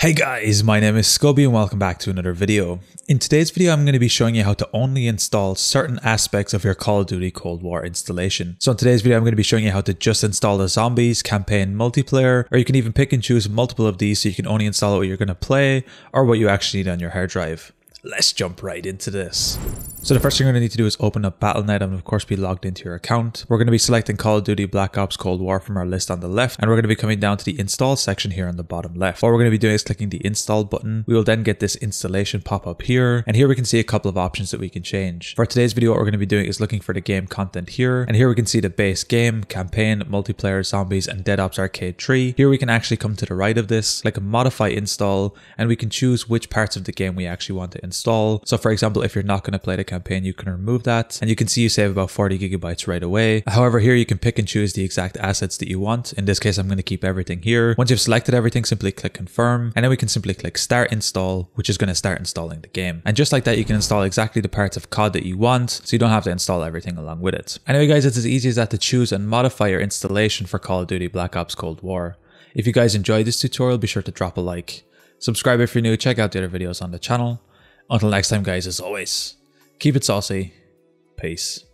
Hey guys, my name is Scoby and welcome back to another video. In today's video I'm going to be showing you how to only install certain aspects of your Call of Duty Cold War installation. So in today's video I'm going to be showing you how to just install the zombies, campaign, multiplayer, or you can even pick and choose multiple of these so you can only install what you're going to play or what you actually need on your hard drive. Let's jump right into this. So the first thing you're going to need to do is open up Battle.net and of course be logged into your account. We're going to be selecting Call of Duty Black Ops Cold War from our list on the left and we're going to be coming down to the install section here on the bottom left. What we're going to be doing is clicking the install button. We will then get this installation pop up here and here we can see a couple of options that we can change. For today's video what we're going to be doing is looking for the game content here and here we can see the base game, campaign, multiplayer, zombies and Dead Ops Arcade 3. Here we can actually come to the right of this, like a modify install and we can choose which parts of the game we actually want to install. So for example if you're not going to play the campaign you can remove that and you can see you save about 40 gigabytes right away. However here you can pick and choose the exact assets that you want. In this case I'm going to keep everything here. Once you've selected everything simply click confirm and then we can simply click start install which is going to start installing the game. And just like that you can install exactly the parts of COD that you want so you don't have to install everything along with it. Anyway guys it's as easy as that to choose and modify your installation for Call of Duty Black Ops Cold War. If you guys enjoyed this tutorial be sure to drop a like. Subscribe if you're new, check out the other videos on the channel. Until next time guys, as always, keep it saucy. Peace.